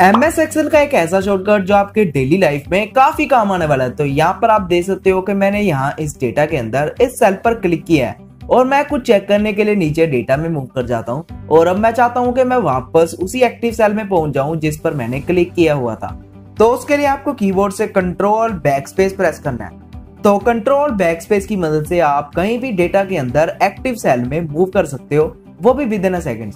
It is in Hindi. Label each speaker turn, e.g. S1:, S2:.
S1: एम एस एक्सेल का एक ऐसा शॉर्टकट जो आपके डेली लाइफ में काफ़ी काम आने वाला है। तो यहाँ पर आप देख सकते हो कि मैंने यहाँ इस डेटा के अंदर इस सेल पर क्लिक किया है। और मैं कुछ चेक करने के लिए नीचे डेटा में मूव कर जाता हूँ। और अब मैं चाहता हूँ कि मैं वापस उसी एक्टिव सेल में पहुँच जाऊँ जिस पर मैंने क्लिक किया हुआ था। तो उसके लिए आपको कीबोर्ड से कंट्रोल बैक स्पेस प्रेस करना है। तो कंट्रोल बैक स्पेस की मदद से आप कहीं भी डेटा के अंदर एक्टिव सेल में मूव कर सकते हो, वो भी विद इन अ सेकेंड